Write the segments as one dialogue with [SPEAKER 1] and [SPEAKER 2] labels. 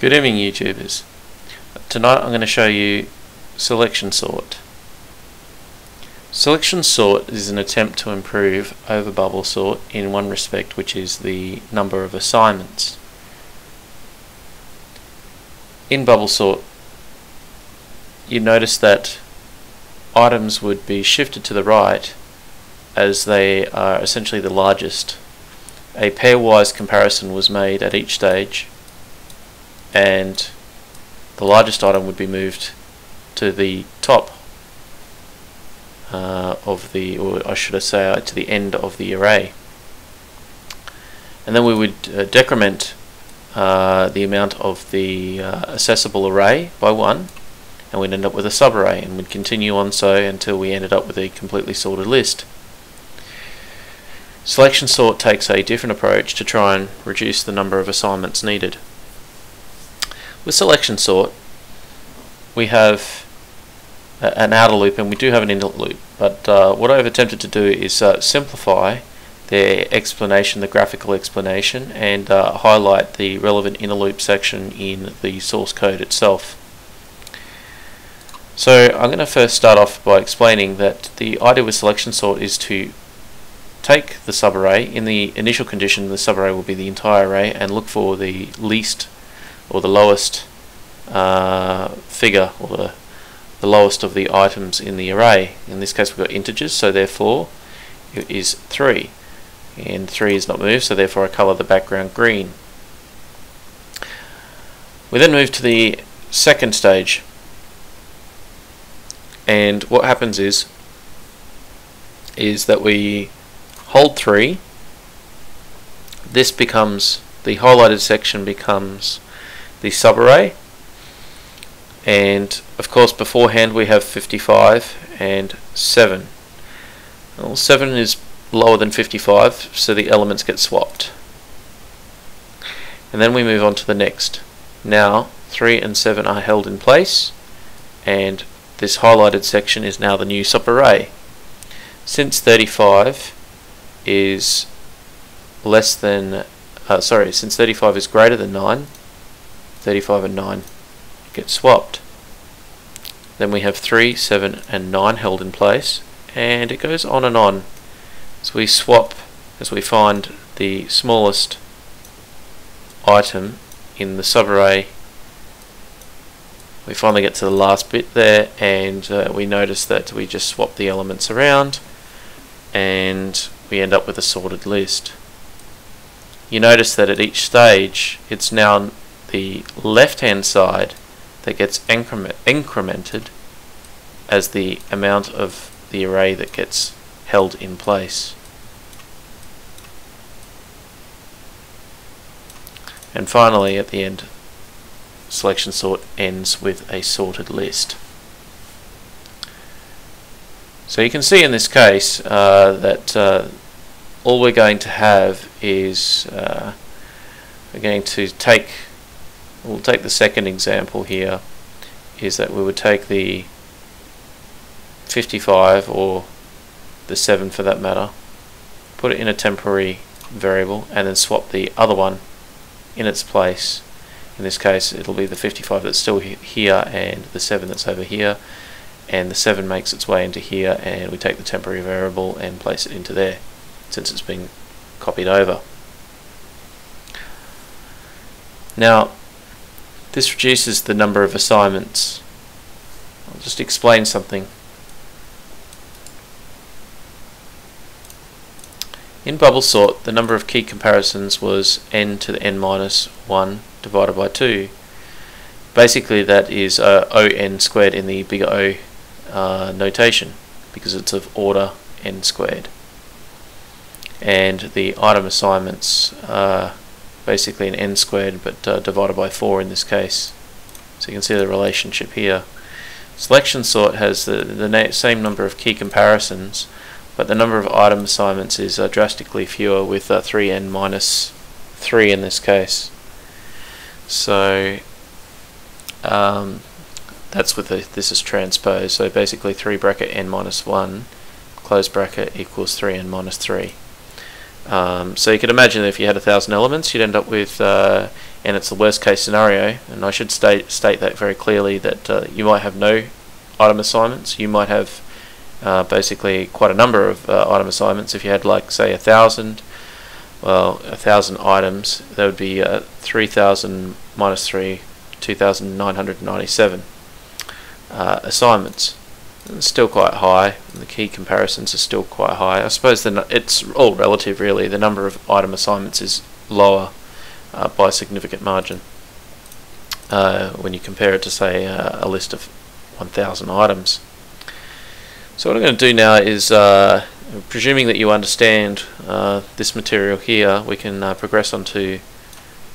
[SPEAKER 1] Good evening YouTubers. Tonight I'm going to show you selection sort. Selection sort is an attempt to improve over bubble sort in one respect which is the number of assignments. In bubble sort you notice that items would be shifted to the right as they are essentially the largest. A pairwise comparison was made at each stage and the largest item would be moved to the top uh, of the, or I should say, to the end of the array. And then we would uh, decrement uh, the amount of the uh, accessible array by one, and we'd end up with a subarray, and we'd continue on so until we ended up with a completely sorted list. Selection sort takes a different approach to try and reduce the number of assignments needed. With selection sort, we have an outer loop and we do have an inner loop, but uh, what I've attempted to do is uh, simplify the explanation, the graphical explanation, and uh, highlight the relevant inner loop section in the source code itself. So I'm going to first start off by explaining that the idea with selection sort is to take the subarray, in the initial condition the subarray will be the entire array, and look for the least or the lowest uh, figure or the, the lowest of the items in the array. In this case we've got integers so therefore it is 3 and 3 is not moved so therefore I colour the background green. We then move to the second stage and what happens is is that we hold 3 this becomes the highlighted section becomes the subarray and of course beforehand we have 55 and 7 well 7 is lower than 55 so the elements get swapped. And then we move on to the next. Now 3 and 7 are held in place and this highlighted section is now the new subarray since 35 is less than uh, sorry since 35 is greater than 9 35 and 9 get swapped. Then we have 3, 7 and 9 held in place and it goes on and on as we swap as we find the smallest item in the subarray we finally get to the last bit there and uh, we notice that we just swap the elements around and we end up with a sorted list. You notice that at each stage it's now the left hand side that gets increment, incremented as the amount of the array that gets held in place. And finally at the end selection sort ends with a sorted list. So you can see in this case uh, that uh, all we're going to have is uh, we're going to take we'll take the second example here is that we would take the 55 or the 7 for that matter put it in a temporary variable and then swap the other one in its place. In this case it'll be the 55 that's still here and the 7 that's over here. And the 7 makes its way into here and we take the temporary variable and place it into there since it's been copied over. Now this reduces the number of assignments. I'll just explain something. In bubble sort, the number of key comparisons was n to the n minus 1 divided by 2. Basically that is uh, on squared in the bigger O uh, notation because it's of order n squared. And the item assignments uh, basically an n squared but uh, divided by 4 in this case. So you can see the relationship here. Selection sort has the, the same number of key comparisons but the number of item assignments is uh, drastically fewer with uh, 3n minus 3 in this case. So um, that's with the, this is transposed so basically 3 bracket n minus 1 close bracket equals 3n minus 3. Um, so you can imagine that if you had a thousand elements, you'd end up with uh, and it's the worst case scenario, and I should state, state that very clearly that uh, you might have no item assignments, you might have uh, basically quite a number of uh, item assignments. If you had like say a thousand, well a thousand items, that would be uh, 3,000 minus 3, 2,997 uh, assignments. It's still quite high, the key comparisons are still quite high. I suppose the it's all relative really, the number of item assignments is lower uh, by a significant margin uh, when you compare it to say a list of 1,000 items. So what I'm going to do now is, uh, presuming that you understand uh, this material here, we can uh, progress on to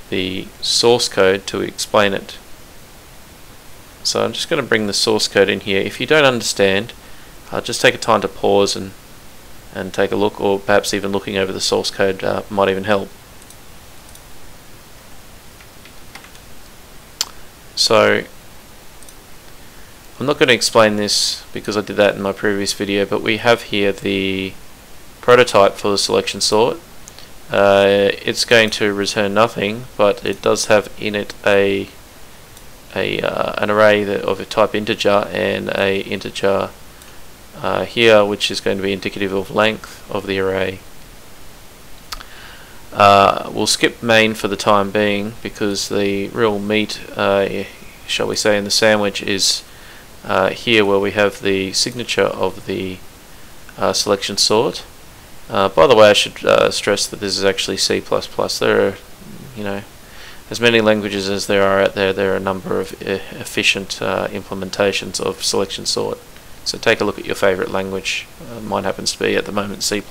[SPEAKER 1] the source code to explain it. So I'm just going to bring the source code in here. If you don't understand, uh, just take a time to pause and and take a look, or perhaps even looking over the source code uh, might even help. So I'm not going to explain this because I did that in my previous video, but we have here the prototype for the selection sort. Uh, it's going to return nothing, but it does have in it a a uh, an array that of a type integer and a integer uh, here, which is going to be indicative of length of the array. Uh, we'll skip main for the time being because the real meat, uh, shall we say, in the sandwich is uh, here where we have the signature of the uh, selection sort. By the way, I should stress that this is actually C++. There are, you know, as many languages as there are out there, there are a number of e efficient uh, implementations of selection sort. So take a look at your favorite language. Uh, mine happens to be at the moment C++.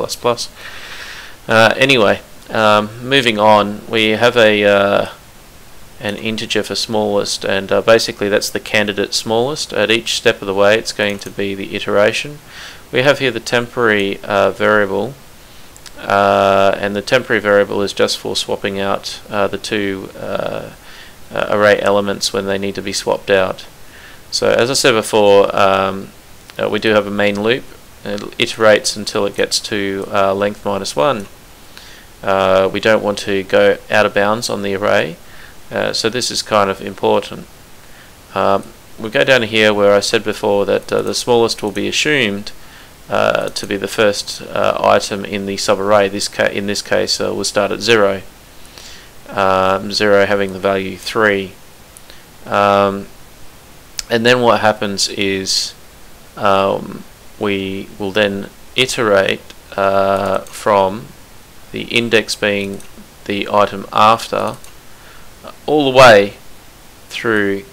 [SPEAKER 1] anyway, um, moving on, we have a an integer for smallest and uh, basically that's the candidate smallest at each step of the way it's going to be the iteration we have here the temporary uh, variable uh, and the temporary variable is just for swapping out uh, the two uh, uh, array elements when they need to be swapped out. So as I said before um, we do have a main loop. It iterates until it gets to length minus 1 we don't want to go out of bounds on the array. Uh, so this is kind of important. Um, we go down here where I said before that uh, the smallest will be assumed uh, to be the first uh, item in the subarray. This in this case uh, will start at 0. Um, 0 having the value 3. Um, and then what happens is um, we will then iterate from the index being the item after all the way through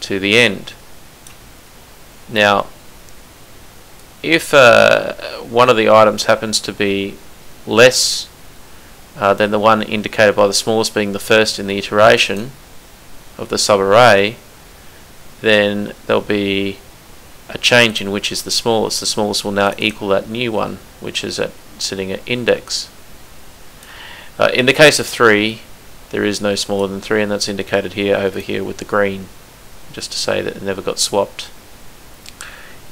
[SPEAKER 1] to the end. Now, if uh, one of the items happens to be less uh, than the one indicated by the smallest being the first in the iteration of the subarray, then there'll be a change in which is the smallest. The smallest will now equal that new one, which is at sitting at index. Uh, in the case of 3, there is no smaller than 3 and that's indicated here over here with the green just to say that it never got swapped.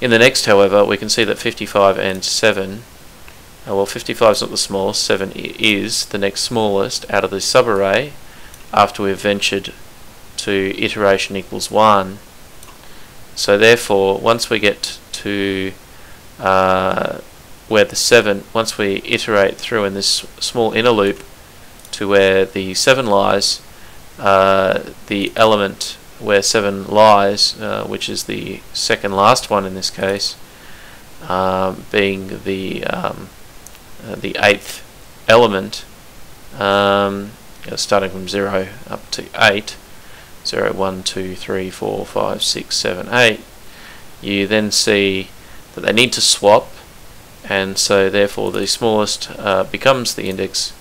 [SPEAKER 1] In the next however we can see that 55 and 7 uh, well 55 is not the smallest, 7 is the next smallest out of the subarray after we've ventured to iteration equals 1 so therefore once we get to uh, where the 7, once we iterate through in this small inner loop to where the 7 lies, uh, the element where 7 lies, uh, which is the second last one in this case, um, being the um, uh, the eighth element, um, starting from 0 up to 8, 0, 1, 2, 3, 4, 5, 6, 7, 8, you then see that they need to swap, and so therefore the smallest uh, becomes the index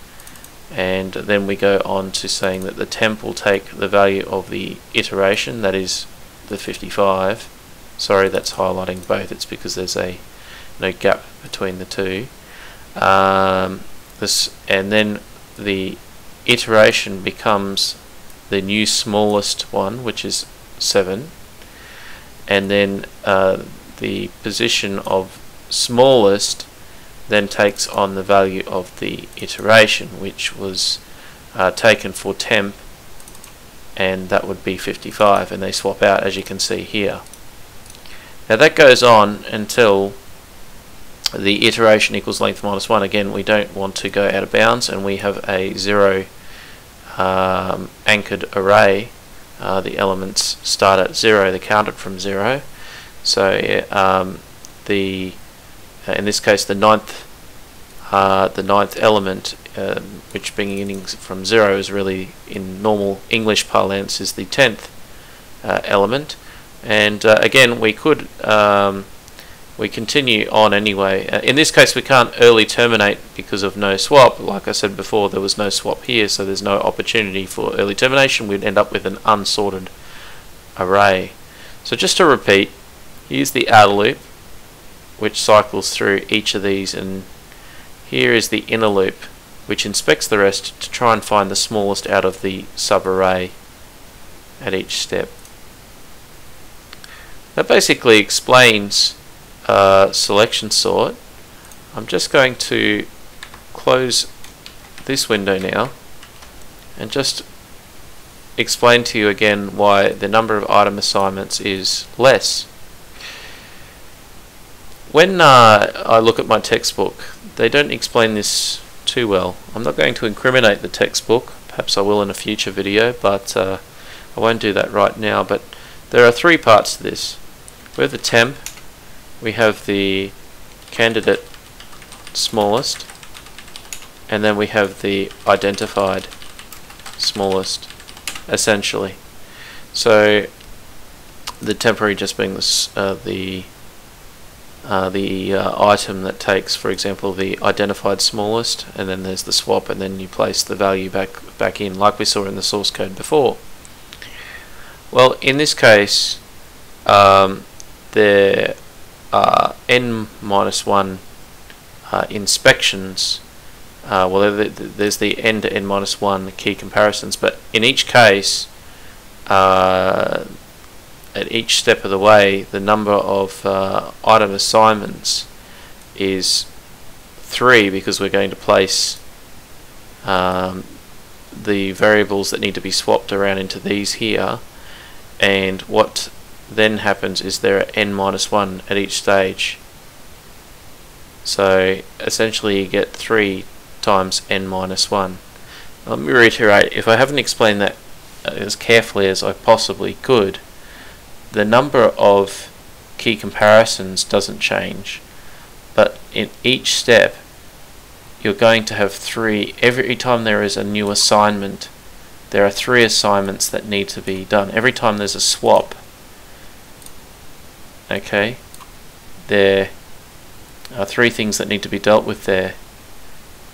[SPEAKER 1] and then we go on to saying that the temp will take the value of the iteration that is the 55 sorry that's highlighting both. It's because there's a no gap between the two. Um, this and then the iteration becomes the new smallest one which is 7 and then uh, the position of smallest then takes on the value of the iteration which was uh, taken for temp and that would be 55 and they swap out as you can see here. Now that goes on until the iteration equals length minus 1. Again, we don't want to go out of bounds and we have a 0 um, anchored array. Uh, the elements start at 0, they're counted from 0. So um, the uh, in this case the ninth uh, the ninth element um, which beginning from 0 is really in normal English parlance is the 10th uh, element and uh, again we could um, we continue on anyway. Uh, in this case we can't early terminate because of no swap. Like I said before there was no swap here so there's no opportunity for early termination. We'd end up with an unsorted array. So just to repeat, here's the outer loop which cycles through each of these and here is the inner loop which inspects the rest to try and find the smallest out of the subarray at each step. That basically explains uh, selection sort. I'm just going to close this window now and just explain to you again why the number of item assignments is less. When uh, I look at my textbook, they don't explain this too well. I'm not going to incriminate the textbook, perhaps I will in a future video, but uh, I won't do that right now. But there are three parts to this. We have the temp, we have the candidate smallest, and then we have the identified smallest, essentially. So the temporary just being uh, the uh, the uh, item that takes, for example, the identified smallest, and then there's the swap, and then you place the value back back in, like we saw in the source code before. Well, in this case, um, there are n minus one uh, inspections. Uh, well, there's the n to n minus one key comparisons, but in each case, uh, at each step of the way, the number of uh, item assignments is three because we're going to place um, the variables that need to be swapped around into these here. And what then happens is there are n minus 1 at each stage. So essentially you get 3 times n minus 1 let me reiterate if I haven't explained that as carefully as I possibly could the number of key comparisons doesn't change but in each step you're going to have three every time there is a new assignment there are three assignments that need to be done. Every time there's a swap okay there are three things that need to be dealt with there.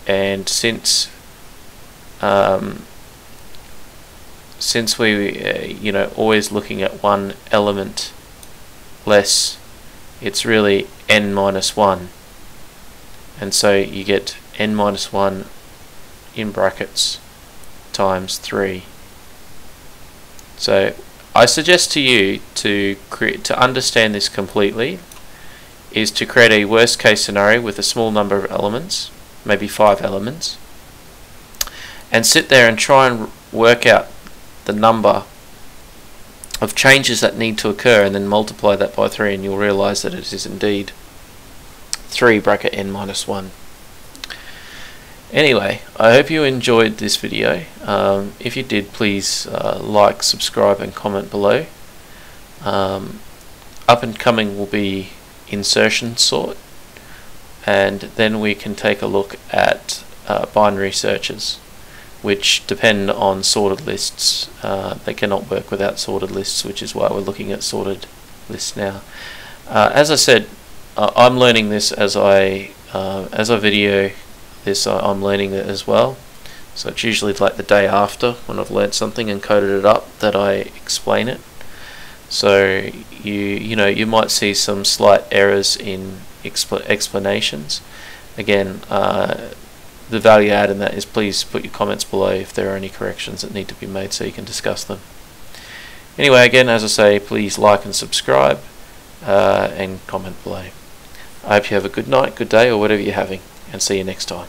[SPEAKER 1] And since um, since we uh, you know always looking at one element less it's really n minus 1 and so you get n minus 1 in brackets times 3 so I suggest to you to create to understand this completely is to create a worst case scenario with a small number of elements maybe five elements and sit there and try and work out the number of changes that need to occur and then multiply that by 3 and you'll realize that it is indeed 3 bracket n minus 1. Anyway, I hope you enjoyed this video. Um, if you did, please uh, like, subscribe and comment below. Um, up and coming will be insertion sort and then we can take a look at uh, binary searches which depend on sorted lists. Uh, they cannot work without sorted lists, which is why we're looking at sorted lists now. Uh, as I said, uh, I'm learning this as I uh, as I video this. I'm learning it as well. So it's usually like the day after when I've learned something and coded it up that I explain it. So you you know you might see some slight errors in expl explanations. Again, uh, the value add in that is please put your comments below if there are any corrections that need to be made so you can discuss them. Anyway, again, as I say, please like and subscribe uh, and comment below. I hope you have a good night, good day, or whatever you're having, and see you next time.